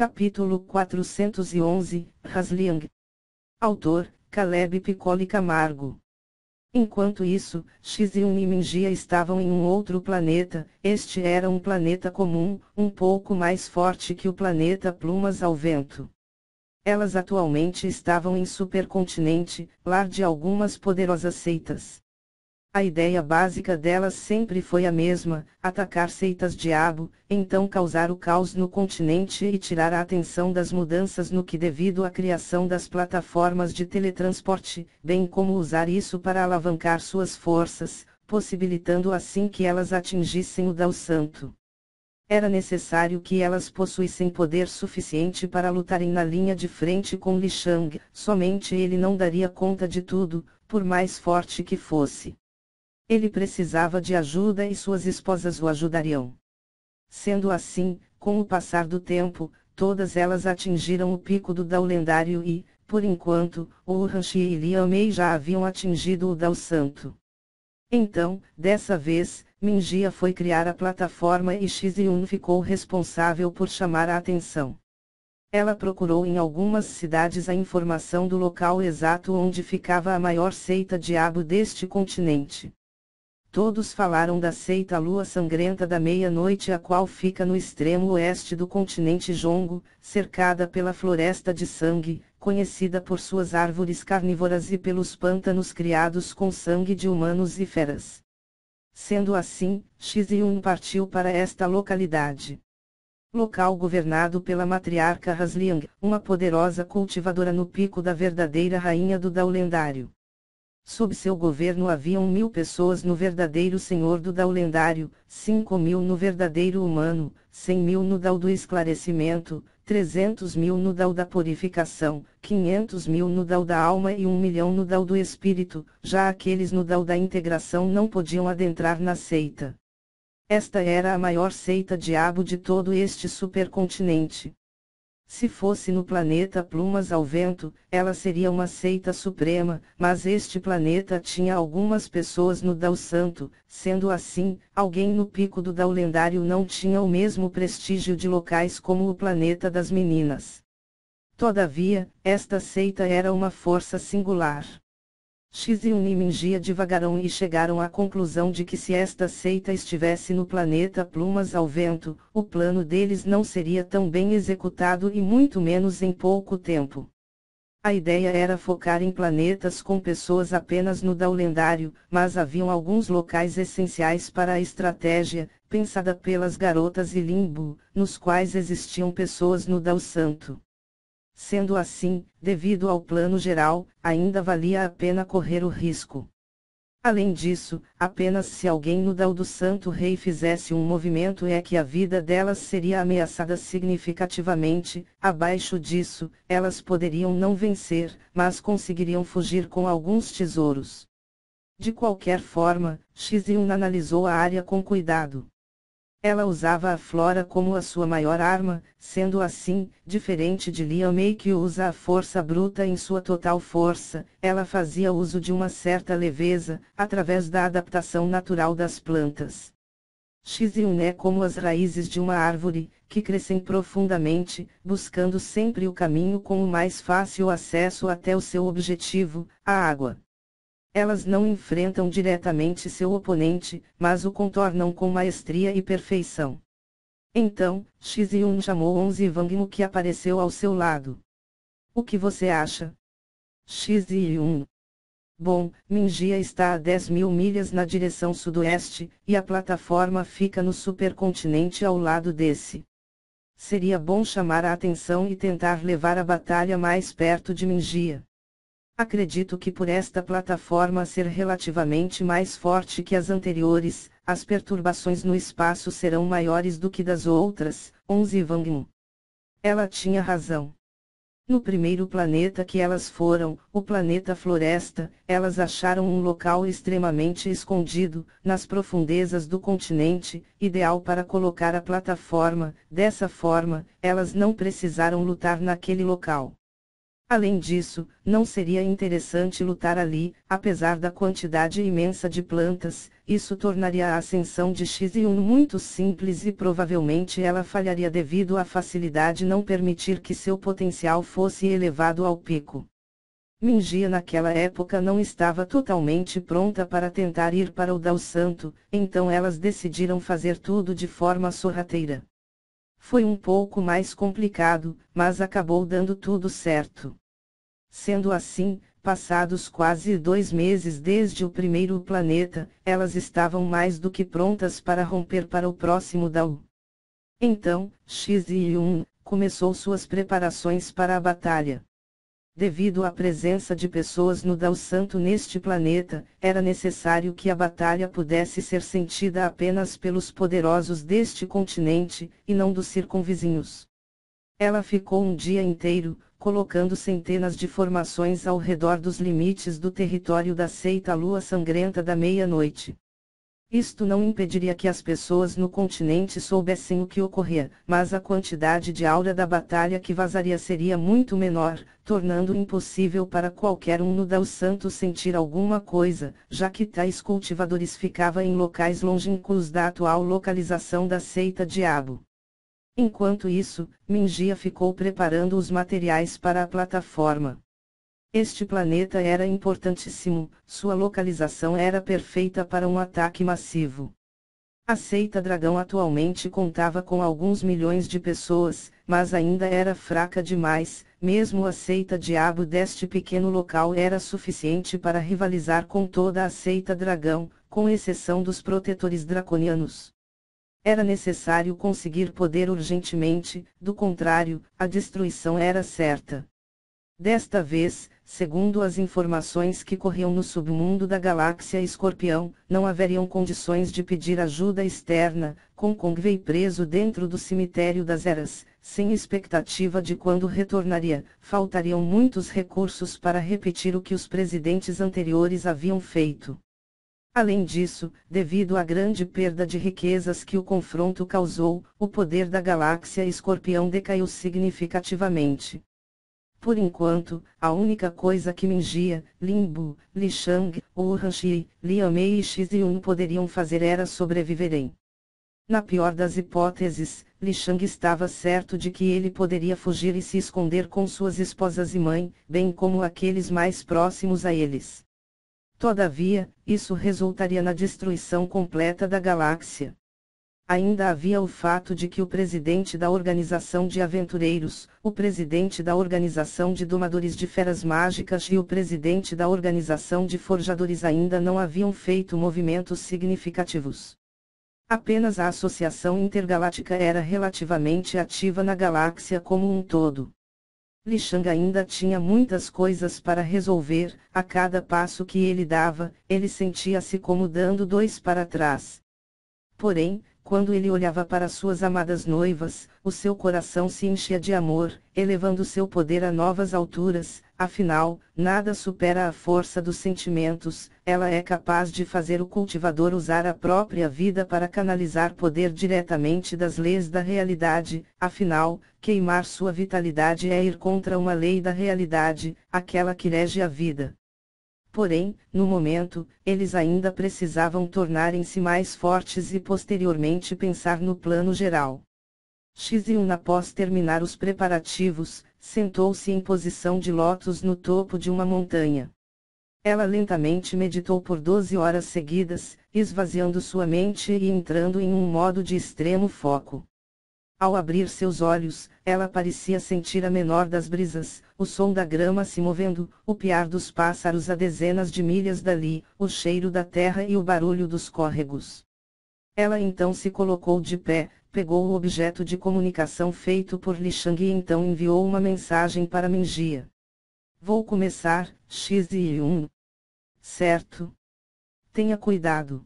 Capítulo 411, Hasliang. Autor, Caleb Piccoli Camargo. Enquanto isso, Xiziun e Mingia estavam em um outro planeta, este era um planeta comum, um pouco mais forte que o planeta Plumas ao Vento. Elas atualmente estavam em supercontinente, lar de algumas poderosas seitas. A ideia básica delas sempre foi a mesma: atacar seitas diabo, então causar o caos no continente e tirar a atenção das mudanças no que devido à criação das plataformas de teletransporte, bem como usar isso para alavancar suas forças, possibilitando assim que elas atingissem o Dao Santo. Era necessário que elas possuíssem poder suficiente para lutarem na linha de frente com Li Shang, somente ele não daria conta de tudo, por mais forte que fosse. Ele precisava de ajuda e suas esposas o ajudariam. Sendo assim, com o passar do tempo, todas elas atingiram o pico do Dao lendário e, por enquanto, o Hanshi e Liam Mei já haviam atingido o Dao Santo. Então, dessa vez, Mingia foi criar a plataforma e Xiziun ficou responsável por chamar a atenção. Ela procurou em algumas cidades a informação do local exato onde ficava a maior seita diabo deste continente. Todos falaram da seita Lua Sangrenta da Meia-Noite, a qual fica no extremo oeste do continente Jongo, cercada pela Floresta de Sangue, conhecida por suas árvores carnívoras e pelos pântanos criados com sangue de humanos e feras. Sendo assim, Xiziun partiu para esta localidade. Local governado pela matriarca Hasliang, uma poderosa cultivadora no pico da verdadeira rainha do Dao lendário. Sob seu governo haviam mil pessoas no verdadeiro Senhor do Dao lendário, cinco mil no verdadeiro humano, cem mil no Dao do esclarecimento, trezentos mil no Dao da purificação, quinhentos mil no Dao da alma e um milhão no Dao do espírito, já aqueles no Dao da integração não podiam adentrar na seita. Esta era a maior seita diabo de todo este supercontinente. Se fosse no planeta Plumas ao Vento, ela seria uma seita suprema, mas este planeta tinha algumas pessoas no Dao Santo, sendo assim, alguém no pico do Dao lendário não tinha o mesmo prestígio de locais como o planeta das meninas. Todavia, esta seita era uma força singular. Xiziun e Mingia divagaram e chegaram à conclusão de que se esta seita estivesse no planeta Plumas ao Vento, o plano deles não seria tão bem executado e muito menos em pouco tempo. A ideia era focar em planetas com pessoas apenas no Dao lendário, mas haviam alguns locais essenciais para a estratégia, pensada pelas garotas e Limbo, nos quais existiam pessoas no Dao Santo. Sendo assim, devido ao plano geral, ainda valia a pena correr o risco. Além disso, apenas se alguém no Dao do Santo Rei fizesse um movimento é que a vida delas seria ameaçada significativamente, abaixo disso, elas poderiam não vencer, mas conseguiriam fugir com alguns tesouros. De qualquer forma, Xiziun analisou a área com cuidado. Ela usava a flora como a sua maior arma, sendo assim, diferente de Liam May que usa a força bruta em sua total força, ela fazia uso de uma certa leveza, através da adaptação natural das plantas. Xiziun é como as raízes de uma árvore, que crescem profundamente, buscando sempre o caminho com o mais fácil acesso até o seu objetivo, a água. Elas não enfrentam diretamente seu oponente, mas o contornam com maestria e perfeição. Então, Xiziun chamou Onze Wangmu que apareceu ao seu lado. O que você acha? Xiziun. Bom, Mingia está a 10 mil milhas na direção sudoeste, e a plataforma fica no supercontinente ao lado desse. Seria bom chamar a atenção e tentar levar a batalha mais perto de Mingia. Acredito que por esta plataforma ser relativamente mais forte que as anteriores, as perturbações no espaço serão maiores do que das outras, 11 Wangmu. Ela tinha razão. No primeiro planeta que elas foram, o planeta Floresta, elas acharam um local extremamente escondido, nas profundezas do continente, ideal para colocar a plataforma, dessa forma, elas não precisaram lutar naquele local. Além disso, não seria interessante lutar ali, apesar da quantidade imensa de plantas, isso tornaria a ascensão de X1 muito simples e provavelmente ela falharia devido à facilidade não permitir que seu potencial fosse elevado ao pico. Mingia naquela época não estava totalmente pronta para tentar ir para o Dal Santo, então elas decidiram fazer tudo de forma sorrateira. Foi um pouco mais complicado, mas acabou dando tudo certo. Sendo assim, passados quase dois meses desde o primeiro planeta, elas estavam mais do que prontas para romper para o próximo Dao. Então, X-Yun começou suas preparações para a batalha. Devido à presença de pessoas no Dao Santo neste planeta, era necessário que a batalha pudesse ser sentida apenas pelos poderosos deste continente, e não dos circunvizinhos. Ela ficou um dia inteiro, colocando centenas de formações ao redor dos limites do território da seita Lua Sangrenta da Meia-Noite. Isto não impediria que as pessoas no continente soubessem o que ocorria, mas a quantidade de aura da batalha que vazaria seria muito menor, tornando impossível para qualquer um no Dao Santo sentir alguma coisa, já que tais cultivadores ficavam em locais longínquos da atual localização da seita Diabo. Enquanto isso, Mingia ficou preparando os materiais para a plataforma. Este planeta era importantíssimo, sua localização era perfeita para um ataque massivo. A seita Dragão atualmente contava com alguns milhões de pessoas, mas ainda era fraca demais, mesmo a seita Diabo deste pequeno local era suficiente para rivalizar com toda a seita Dragão, com exceção dos protetores draconianos. Era necessário conseguir poder urgentemente, do contrário, a destruição era certa. Desta vez, segundo as informações que corriam no submundo da galáxia Escorpião, não haveriam condições de pedir ajuda externa, com Kongwei preso dentro do cemitério das eras, sem expectativa de quando retornaria, faltariam muitos recursos para repetir o que os presidentes anteriores haviam feito. Além disso, devido à grande perda de riquezas que o confronto causou, o poder da galáxia Escorpião decaiu significativamente. Por enquanto, a única coisa que Mingia, Limbu, Li Shang, Wuhanxi, Liamei e Xiziun poderiam fazer era sobreviverem. Na pior das hipóteses, Li Shang estava certo de que ele poderia fugir e se esconder com suas esposas e mãe, bem como aqueles mais próximos a eles. Todavia, isso resultaria na destruição completa da galáxia. Ainda havia o fato de que o presidente da Organização de Aventureiros, o presidente da Organização de Domadores de Feras Mágicas e o presidente da Organização de Forjadores ainda não haviam feito movimentos significativos. Apenas a Associação Intergaláctica era relativamente ativa na galáxia como um todo. Li Shang ainda tinha muitas coisas para resolver, a cada passo que ele dava, ele sentia-se como dando dois para trás. Porém, quando ele olhava para suas amadas noivas, o seu coração se enchia de amor, elevando seu poder a novas alturas, afinal, nada supera a força dos sentimentos, ela é capaz de fazer o cultivador usar a própria vida para canalizar poder diretamente das leis da realidade, afinal, queimar sua vitalidade é ir contra uma lei da realidade, aquela que rege a vida. Porém, no momento, eles ainda precisavam tornarem-se mais fortes e posteriormente pensar no plano geral. X1 após terminar os preparativos, sentou-se em posição de lótus no topo de uma montanha. Ela lentamente meditou por 12 horas seguidas, esvaziando sua mente e entrando em um modo de extremo foco. Ao abrir seus olhos, ela parecia sentir a menor das brisas, o som da grama se movendo, o piar dos pássaros a dezenas de milhas dali, o cheiro da terra e o barulho dos córregos. Ela então se colocou de pé, pegou o objeto de comunicação feito por Li Shang e então enviou uma mensagem para Mingia. Vou começar, X e 1. Certo. Tenha cuidado.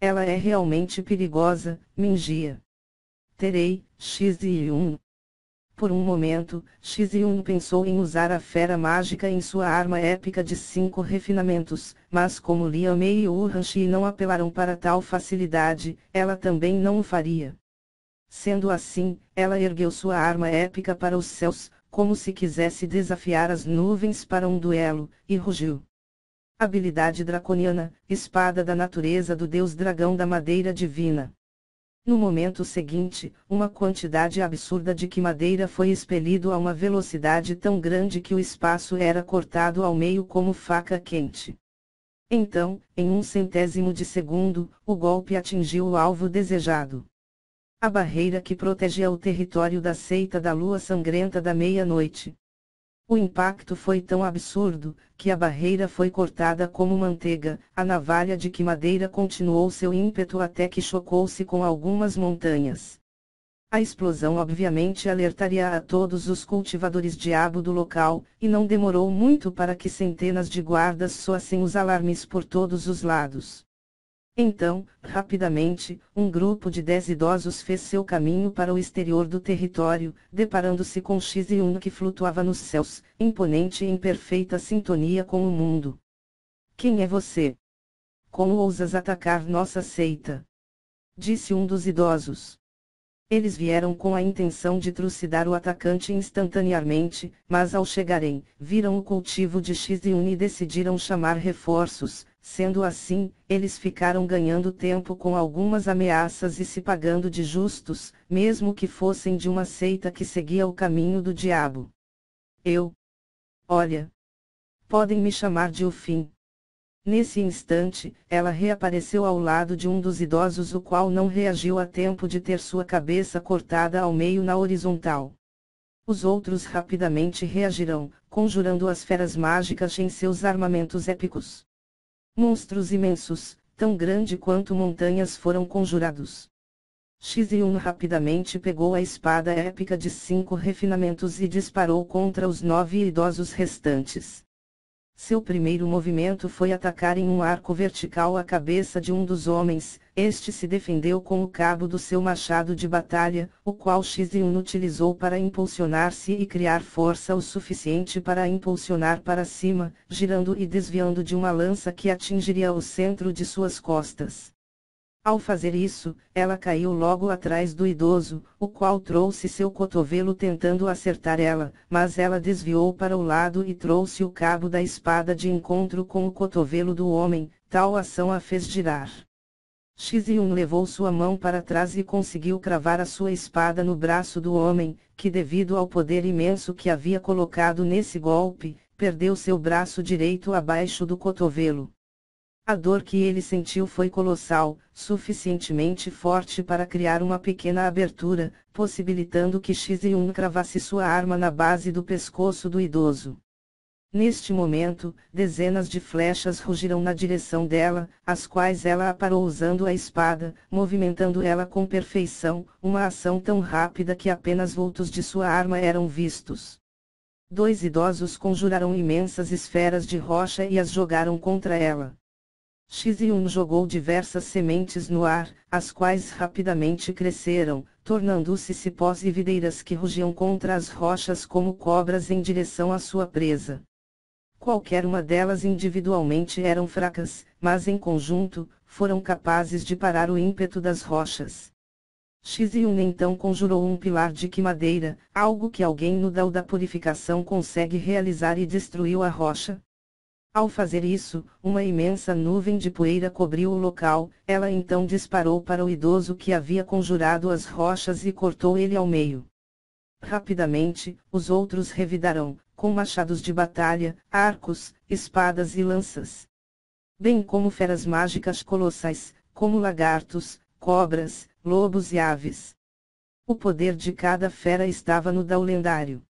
Ela é realmente perigosa, Mingia. Terei, X1. Por um momento, X1 pensou em usar a fera mágica em sua arma épica de cinco refinamentos, mas como Liam Mei e Urhanshi não apelaram para tal facilidade, ela também não o faria. Sendo assim, ela ergueu sua arma épica para os céus, como se quisesse desafiar as nuvens para um duelo, e rugiu. Habilidade draconiana, espada da natureza do deus dragão da madeira divina. No momento seguinte, uma quantidade absurda de que madeira foi expelido a uma velocidade tão grande que o espaço era cortado ao meio como faca quente. Então, em um centésimo de segundo, o golpe atingiu o alvo desejado. A barreira que protegia o território da seita da lua sangrenta da meia-noite. O impacto foi tão absurdo, que a barreira foi cortada como manteiga, a navalha de que madeira continuou seu ímpeto até que chocou-se com algumas montanhas. A explosão obviamente alertaria a todos os cultivadores diabo do local, e não demorou muito para que centenas de guardas soassem os alarmes por todos os lados. Então, rapidamente, um grupo de dez idosos fez seu caminho para o exterior do território, deparando-se com X-1 que flutuava nos céus, imponente e em perfeita sintonia com o mundo. Quem é você? Como ousas atacar nossa seita? Disse um dos idosos. Eles vieram com a intenção de trucidar o atacante instantaneamente, mas ao chegarem, viram o cultivo de X1 e decidiram chamar reforços, sendo assim, eles ficaram ganhando tempo com algumas ameaças e se pagando de justos, mesmo que fossem de uma seita que seguia o caminho do diabo. Eu. Olha. Podem me chamar de o fim. Nesse instante, ela reapareceu ao lado de um dos idosos, o qual não reagiu a tempo de ter sua cabeça cortada ao meio na horizontal. Os outros rapidamente reagirão, conjurando as feras mágicas em seus armamentos épicos. Monstros imensos, tão grande quanto montanhas foram conjurados. X1 rapidamente pegou a espada épica de cinco refinamentos e disparou contra os nove idosos restantes. Seu primeiro movimento foi atacar em um arco vertical a cabeça de um dos homens, este se defendeu com o cabo do seu machado de batalha, o qual X1 utilizou para impulsionar-se e criar força o suficiente para impulsionar para cima, girando e desviando de uma lança que atingiria o centro de suas costas. Ao fazer isso, ela caiu logo atrás do idoso, o qual trouxe seu cotovelo tentando acertar ela, mas ela desviou para o lado e trouxe o cabo da espada de encontro com o cotovelo do homem, tal ação a fez girar. Xizium levou sua mão para trás e conseguiu cravar a sua espada no braço do homem, que devido ao poder imenso que havia colocado nesse golpe, perdeu seu braço direito abaixo do cotovelo. A dor que ele sentiu foi colossal, suficientemente forte para criar uma pequena abertura, possibilitando que X1 cravasse sua arma na base do pescoço do idoso. Neste momento, dezenas de flechas rugiram na direção dela, as quais ela aparou usando a espada, movimentando ela com perfeição, uma ação tão rápida que apenas vultos de sua arma eram vistos. Dois idosos conjuraram imensas esferas de rocha e as jogaram contra ela. X1 jogou diversas sementes no ar, as quais rapidamente cresceram, tornando-se cipós e videiras que rugiam contra as rochas como cobras em direção à sua presa. Qualquer uma delas individualmente eram fracas, mas em conjunto, foram capazes de parar o ímpeto das rochas. X1 então conjurou um pilar de que madeira, algo que alguém no Dao da purificação consegue realizar e destruiu a rocha, ao fazer isso, uma imensa nuvem de poeira cobriu o local, ela então disparou para o idoso que havia conjurado as rochas e cortou ele ao meio. Rapidamente, os outros revidaram, com machados de batalha, arcos, espadas e lanças. Bem como feras mágicas colossais, como lagartos, cobras, lobos e aves. O poder de cada fera estava no Dao lendário.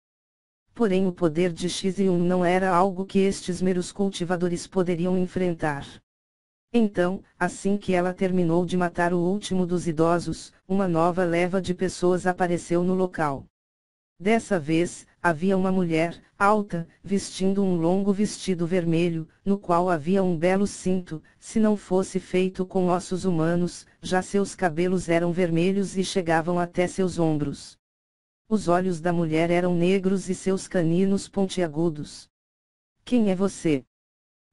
Porém o poder de X1 não era algo que estes meros cultivadores poderiam enfrentar. Então, assim que ela terminou de matar o último dos idosos, uma nova leva de pessoas apareceu no local. Dessa vez, havia uma mulher, alta, vestindo um longo vestido vermelho, no qual havia um belo cinto, se não fosse feito com ossos humanos, já seus cabelos eram vermelhos e chegavam até seus ombros. Os olhos da mulher eram negros e seus caninos pontiagudos. Quem é você?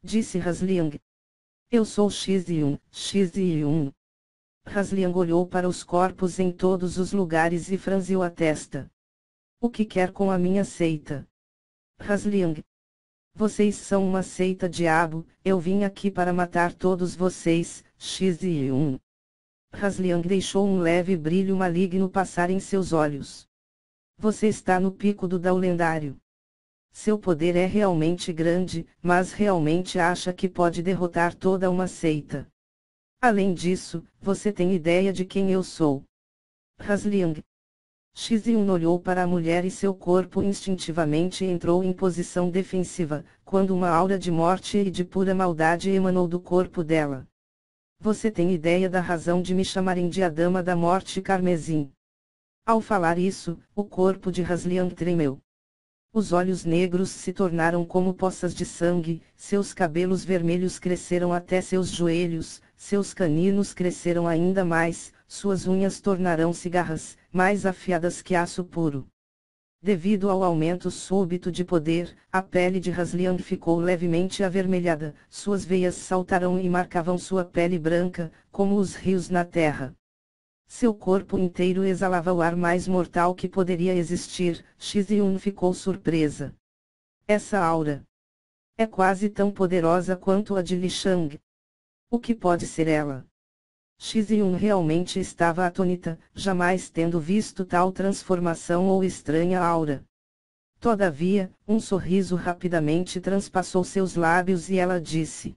Disse Rasliang. Eu sou X1, X1. Rasliang olhou para os corpos em todos os lugares e franziu a testa. O que quer com a minha seita? Hasliang. Vocês são uma seita diabo, eu vim aqui para matar todos vocês, X e 1. Hasliang deixou um leve brilho maligno passar em seus olhos. Você está no pico do Dao lendário. Seu poder é realmente grande, mas realmente acha que pode derrotar toda uma seita. Além disso, você tem ideia de quem eu sou. Hasliang. Xiziun olhou para a mulher e seu corpo instintivamente entrou em posição defensiva, quando uma aura de morte e de pura maldade emanou do corpo dela. Você tem ideia da razão de me chamarem de a Dama da Morte Carmesim? Ao falar isso, o corpo de Hasliang tremeu. Os olhos negros se tornaram como poças de sangue, seus cabelos vermelhos cresceram até seus joelhos, seus caninos cresceram ainda mais, suas unhas tornarão-se garras, mais afiadas que aço puro. Devido ao aumento súbito de poder, a pele de Haslian ficou levemente avermelhada, suas veias saltaram e marcavam sua pele branca, como os rios na terra. Seu corpo inteiro exalava o ar mais mortal que poderia existir, Xiziun ficou surpresa. Essa aura é quase tão poderosa quanto a de Li Shang. O que pode ser ela? Xiziun realmente estava atônita, jamais tendo visto tal transformação ou estranha aura. Todavia, um sorriso rapidamente transpassou seus lábios e ela disse: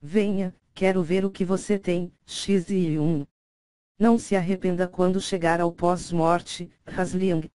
Venha, quero ver o que você tem, Xiziun. Não se arrependa quando chegar ao pós-morte, Hasliang.